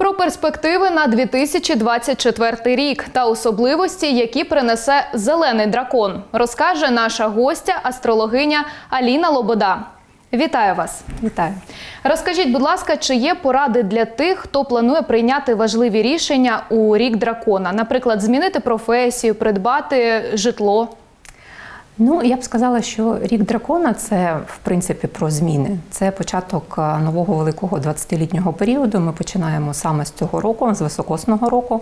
Про перспективи на 2024 рік та особливості, які принесе зелений дракон, розкаже наша гостя, астрологиня Аліна Лобода. Вітаю вас! Вітаю. Розкажіть, будь ласка, чи є поради для тих, хто планує прийняти важливі рішення у рік дракона, наприклад, змінити професію, придбати житло? Ну, я б сказала, що рік дракона це в принципі про зміни. Це початок е, нового великого 20-літнього періоду. Ми починаємо саме з цього року, з високосного року.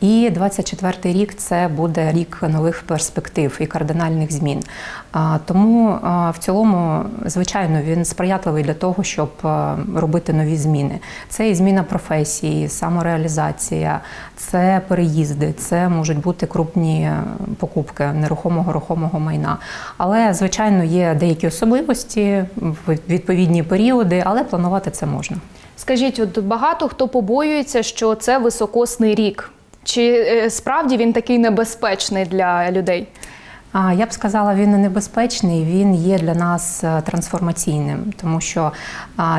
І 24-й рік це буде рік нових перспектив і кардинальних змін. Тому в цілому, звичайно, він сприятливий для того, щоб е, робити нові зміни. Це і зміна професії, самореалізація, це переїзди, це можуть бути крупні покупки нерухомого рухомого майна війна. Але, звичайно, є деякі особливості відповідні періоди, але планувати це можна. Скажіть, от багато хто побоюється, що це високосний рік. Чи е, справді він такий небезпечний для людей? Я б сказала, він не небезпечний, він є для нас е, трансформаційним, тому що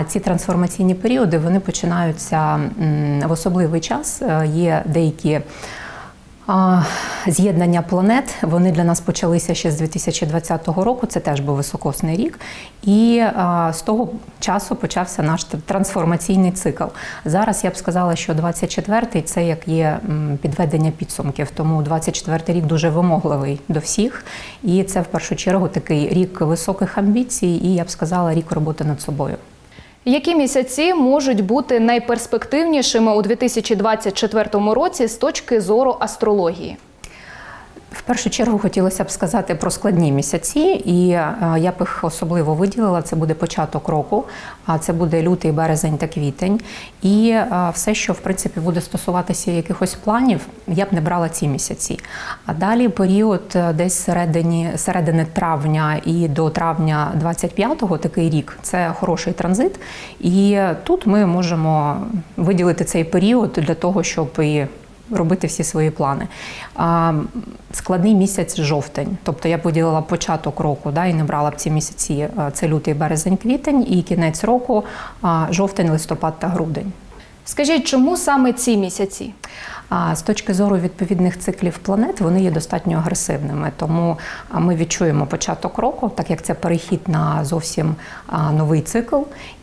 ці трансформаційні періоди вони починаються в особливий час. Е, є деякі З'єднання планет вони для нас почалися ще з 2020 року. Це теж був високосний рік, і з того часу почався наш трансформаційний цикл. Зараз я б сказала, що 24-й – це як є підведення підсумків. Тому 24-й рік дуже вимогливий до всіх, і це в першу чергу такий рік високих амбіцій, і я б сказала, рік роботи над собою. Які місяці можуть бути найперспективнішими у 2024 році з точки зору астрології? В першу чергу хотілося б сказати про складні місяці, і е, я б їх особливо виділила. Це буде початок року, а це буде лютий, березень та квітень. І е, все, що в принципі буде стосуватися якихось планів, я б не брала ці місяці. А далі період е, десь середині середини травня і до травня 25-го, такий рік, це хороший транзит. І тут ми можемо виділити цей період для того, щоб і робити всі свої плани. Складний місяць жовтень, тобто я поділила початок року, да, і не брала б ці місяці. Це лютий, березень, квітень, і кінець року жовтень, листопад та грудень. Скажіть, чому саме ці місяці? А з точки зору відповідних циклів планет вони є достатньо агресивними. Тому ми відчуємо початок року, так як це перехід на зовсім новий цикл,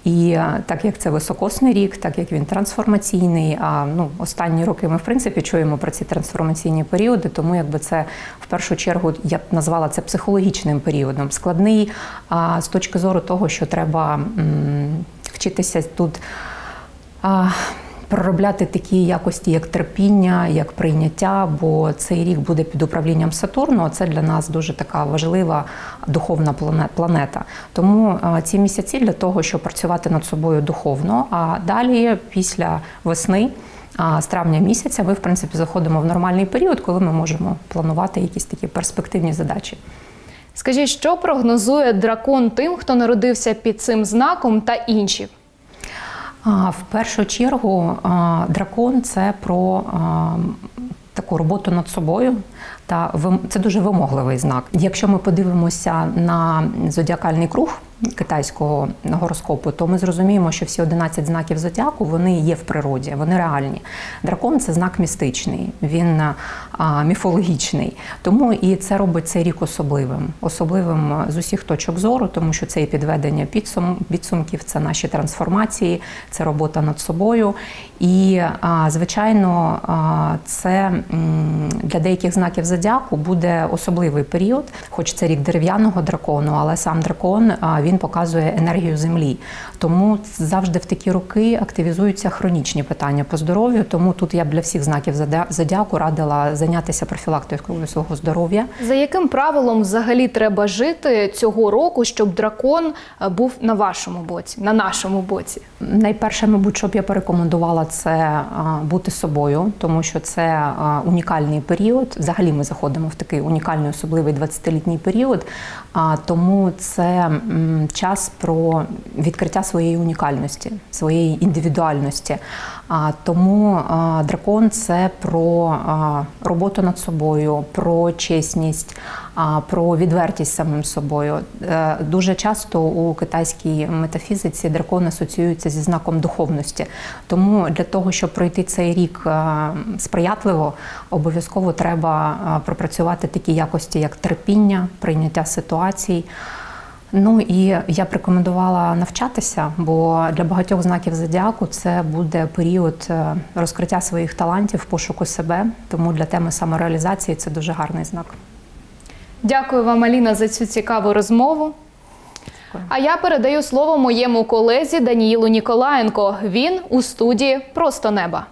і так як це високосний рік, так як він трансформаційний. А ну останні роки ми в принципі чуємо про ці трансформаційні періоди, тому якби це в першу чергу я б назвала це психологічним періодом. Складний а з точки зору того, що треба м, вчитися тут проробляти такі якості, як терпіння, як прийняття, бо цей рік буде під управлінням Сатурну. а Це для нас дуже така важлива духовна планета. Тому ці місяці для того, щоб працювати над собою духовно. А далі, після весни. А з травня місяця ми, в принципі, заходимо в нормальний період, коли ми можемо планувати якісь такі перспективні задачі. Скажіть, що прогнозує дракон тим, хто народився під цим знаком та інші? В першу чергу дракон це про таку роботу над собою, та це дуже вимогливий знак. Якщо ми подивимося на зодіакальний круг китайського гороскопу, то ми зрозуміємо, що всі 11 знаків зодіаку вони є в природі, вони реальні. Дракон це знак містичний, він а, міфологічний. Тому і це робить цей рік особливим, особливим з усіх точок зору, тому що це і підведення підсум, підсумків, це наші трансформації, це робота над собою. І, а, звичайно, а, це для деяких знаків зодіаку буде особливий період, хоч це рік дерев'яного дракону, але сам дракон він показує енергію землі. Тому завжди в такі роки активізуються хронічні питання по здоров'ю. Тому тут я б для всіх знаків зодіаку радила зайнятися профілактикою свого здоров'я. За яким правилом взагалі треба жити цього року, щоб дракон е, був на вашому боці, на нашому боці? Найперше, мабуть, щоб я порекомендувала це бути собою, тому що це унікальний період. Взагалі ми заходимо в такий унікальний особливий 20-літній період. Тому це час про відкриття своєї унікальності, своєї індивідуальності. Тому дракон це про роботу над собою, про чесність, а, про відвертість самим собою. Е, Дуже часто у китайській метафізиці дракон асоціюється зі знаком духовності. Тому для того, щоб пройти цей рік е, сприятливо, обов'язково треба е, пропрацювати такі якості, як терпіння, прийняття ситуацій. Ну і я б рекомендувала навчатися, бо для багатьох знаків зодіаку це буде період е, розкриття своїх талантів, пошуку себе. Тому для теми самореалізації це дуже гарний знак. Дякую вам, Аліна, за цю цікаву розмову. А я передаю слово моєму колезі Даніїлу Ніколаєнко. Він у студії Просто неба.